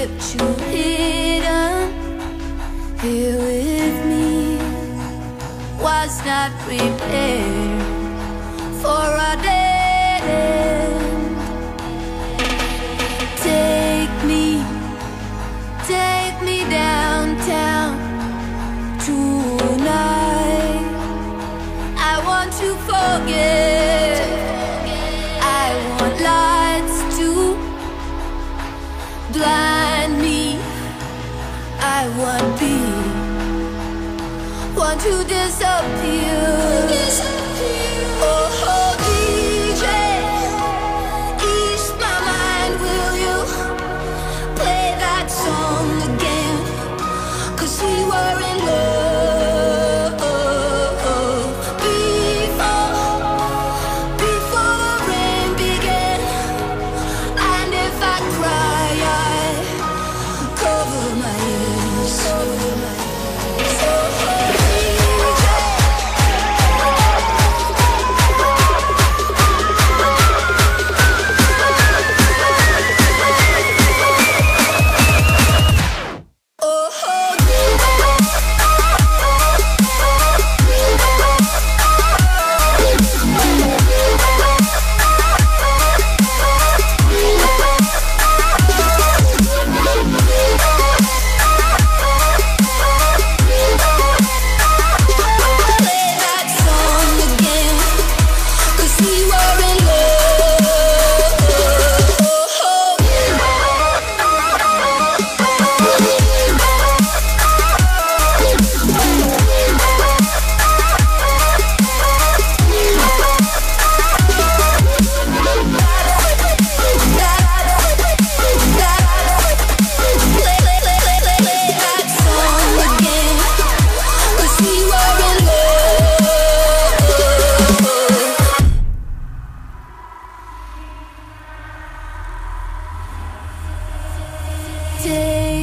kept you hidden here with me. Was not prepared? to disappear.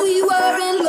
we were in love.